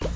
you